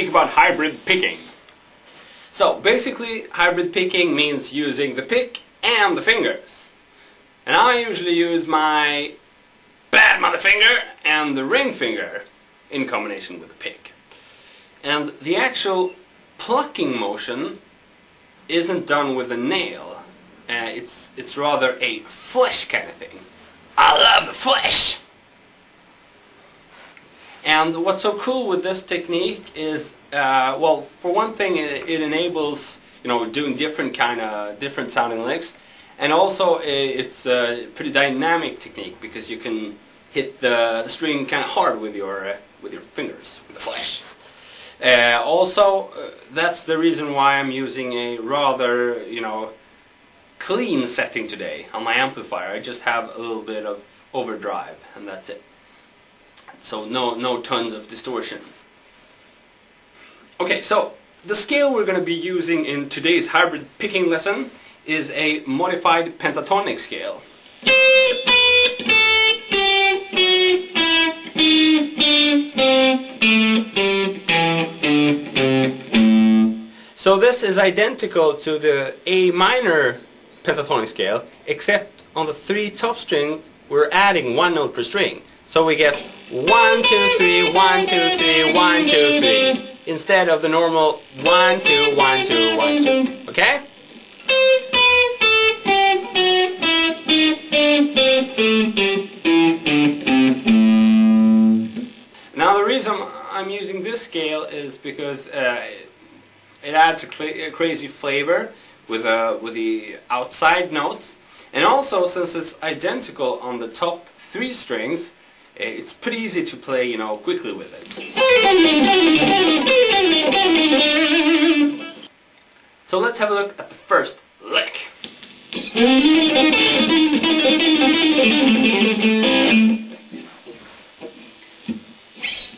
speak about hybrid picking. So basically hybrid picking means using the pick and the fingers. And I usually use my bad mother finger and the ring finger in combination with the pick. And the actual plucking motion isn't done with a nail. Uh, it's, it's rather a flesh kind of thing. I love the flesh! And what's so cool with this technique is, uh, well, for one thing, it, it, enables you know doing different kind of different sounding licks, and also it's a pretty dynamic technique because you can hit the, string kind of hard with your uh, with your fingers, with the flesh. Uh, also, uh, that's the reason why I'm using a rather you know clean setting today on my amplifier. I just have a little bit of overdrive, and that's it. So no, no tons of distortion. Okay, so the scale we're going to be using in today's hybrid picking lesson is a modified pentatonic scale. So this is identical to the A minor pentatonic scale, except on the three top strings we're adding one note per string. So we get one, two, three, one, two, three, one, two, three. Instead of the normal one, two, one, two, one, two. Okay? Now the reason I'm using this scale is because uh, it adds a, a, crazy flavor with, uh, with the outside notes and also since it's identical on the top three strings it's pretty easy to play, you know, quickly with it. So let's have a look at the first lick.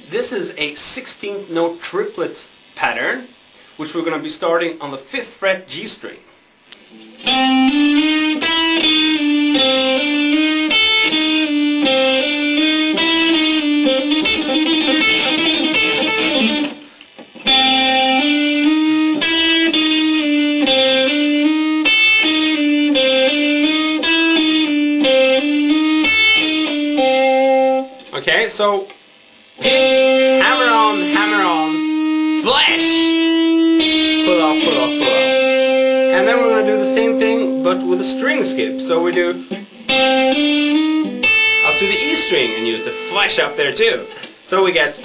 This is a 16th note triplet pattern, which we're going to be starting on the 5th fret G string. Hammer on, hammer on, flash! Pull off, pull off, pull off. And then we're to do the same thing, but with a string skip. So we do up to the E string and use the flash up there too. So we get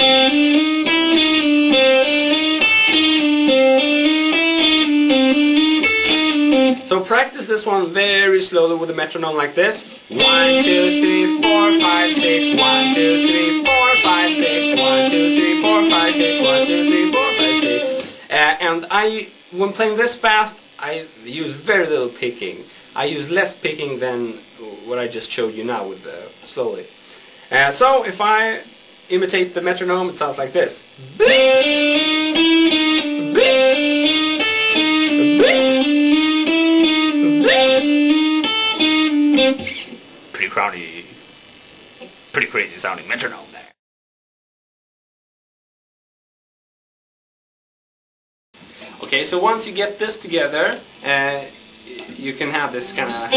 So practice this one very slowly with a metronome like this. One, two, three, four, five, six. One, two, three, and I, when playing this fast, I use very little picking. I use less picking than what I just showed you now with the slowly. Uh, so if I imitate the metronome, it sounds like this. Pretty crowdy, pretty crazy sounding metronome Okay, so once you get this together, uh, you can have this kind of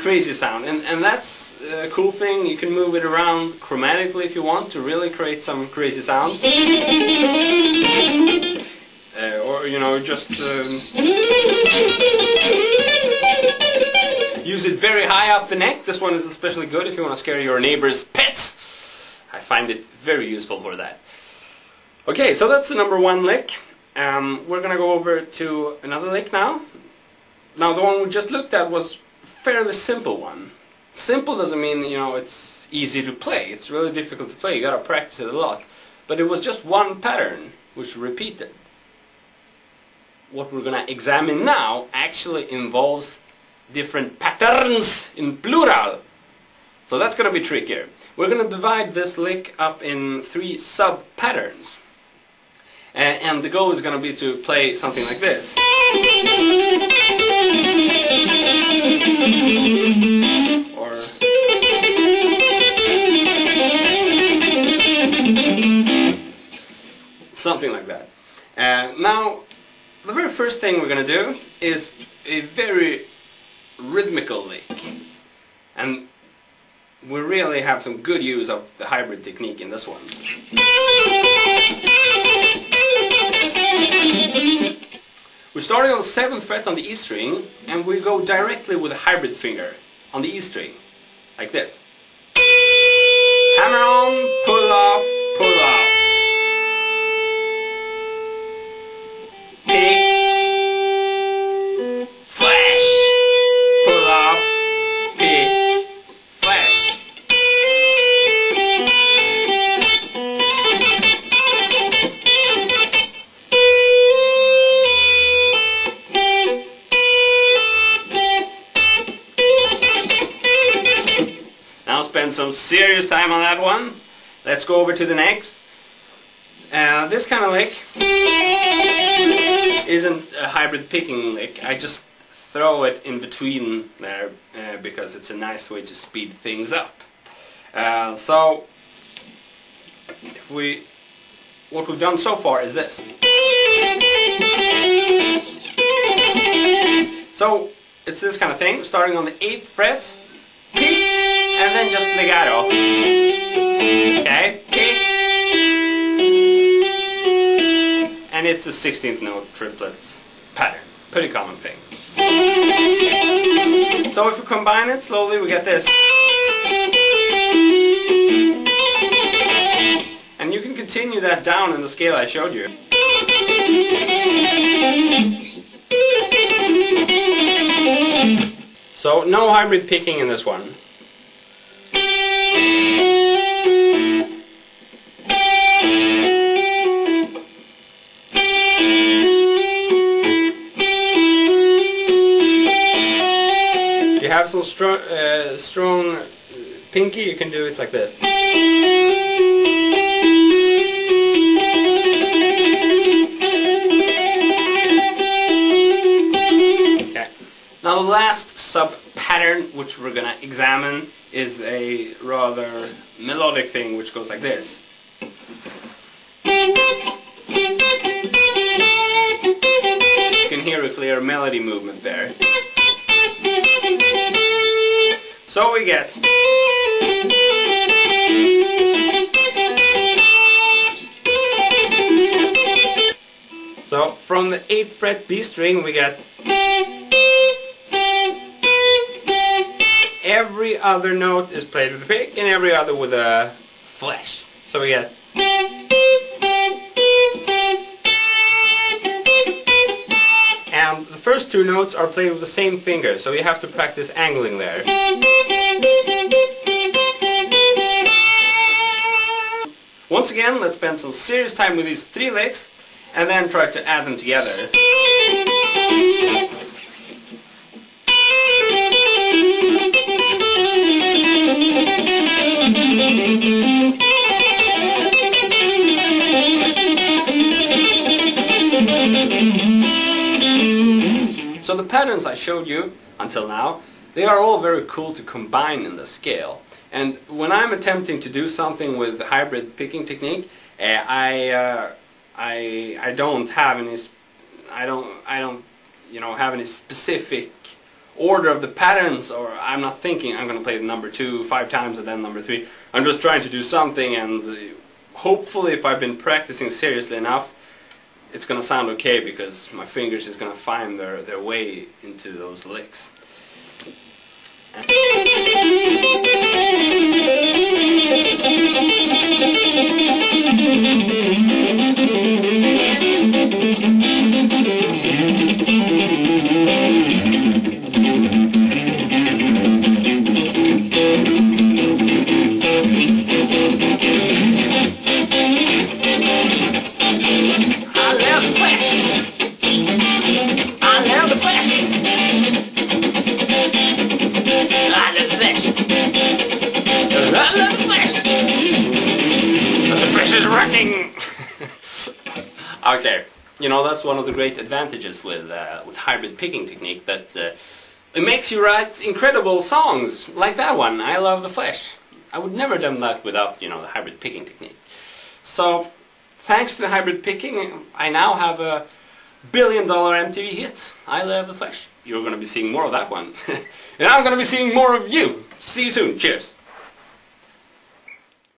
crazy sound. And, and that's a cool thing, you can move it around chromatically if you want to really create some crazy sounds. Uh, or, you know, just... Um, Use it very high up the neck. This one is especially good if you want to scare your neighbor's pets. I find it very useful for that. Okay, so that's the number one lick. Um, we're to go over to another lick now. Now the one we just looked at was fairly simple one. Simple doesn't mean, you know, it's easy to play. It's really difficult to play. You gotta practice it a lot. But it was just one pattern which repeated. What we're gonna examine now actually involves different patterns in plural. So that's to be trickier. We're to divide this lick up in three sub-patterns. And, and the goal is going to be to play something like this. Or... something like that. Uh, now, the very first thing we're going to do is a very rhythmical lick. And we really have some good use of the hybrid technique in this one. We're starting on the 7th fret on the E string and we go directly with a hybrid finger on the E string, like this. Serious time on that one. Let's go over to the next. Uh, this kind of lick isn't a hybrid picking lick. I just throw it in between there uh, because it's a nice way to speed things up. Uh, so, if we, what we've done so far is this. So, it's this kind of thing, starting on the 8th fret, and then just legato. Okay? And it's a 16th note triplet pattern. Pretty common thing. So if we combine it slowly, we get this. And you can continue that down in the scale I showed you. So no hybrid picking in this one. Have some strong, uh, strong pinky, you can do it like this. Okay. Now the last sub pattern which we're gonna examine is a rather melodic thing which goes like this. You can hear a clear melody movement there. So we get So from the 8th fret B string we get every other note is played with a pick and every other with a flash. So we get the first two notes are played with the same finger so you have to practice angling there. Once again let's spend some serious time with these three licks and then try to add them together. So the patterns I showed you until now, they are all very cool to combine in the scale. And when I'm attempting to do something with hybrid picking technique, uh, I, uh, I, I don't have any, I don't, I don't, you know, have any specific order of the patterns, or I'm not thinking I'm going to play the number two five times and then number three. I'm just trying to do something, and hopefully, if I've been practicing seriously enough, it's going to sound okay because my fingers is going to find their, their way into those licks. I you know that's one of the great advantages with uh, with hybrid picking technique that uh, it makes you write incredible songs like that one. I love the Flesh. I would never have done that without you know the hybrid picking technique. So thanks to the hybrid picking, I now have a billion dollar MTV hit. I Love the Flesh. You're going to be seeing more of that one. and I'm going to be seeing more of you. See you soon. Cheers.